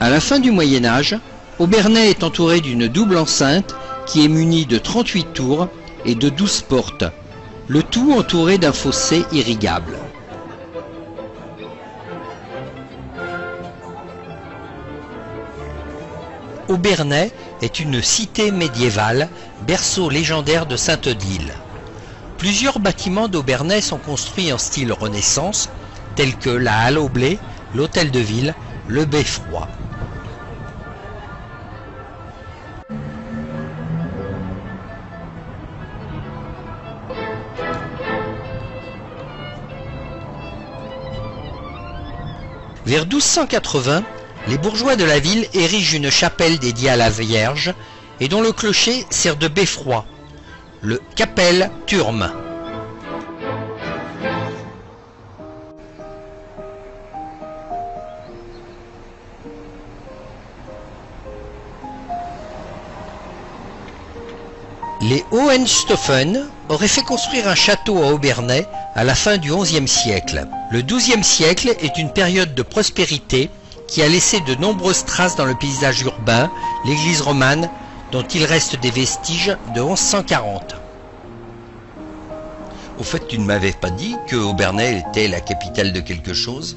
À la fin du Moyen Âge, Aubernais est entouré d'une double enceinte qui est munie de 38 tours et de 12 portes, le tout entouré d'un fossé irrigable. Aubernais est une cité médiévale, berceau légendaire de Sainte-Odile. Plusieurs bâtiments d'Aubernais sont construits en style Renaissance, tels que la Halle au blé, l'Hôtel de Ville, le Beffroi. Vers 1280, les bourgeois de la ville érigent une chapelle dédiée à la Vierge et dont le clocher sert de beffroi, le Capelle Turme. Les Hohenstaufen auraient fait construire un château à Aubernais à la fin du XIe siècle. Le XIIe siècle est une période de prospérité qui a laissé de nombreuses traces dans le paysage urbain, l'église romane, dont il reste des vestiges de 1140. Au fait, tu ne m'avais pas dit que Aubernais était la capitale de quelque chose?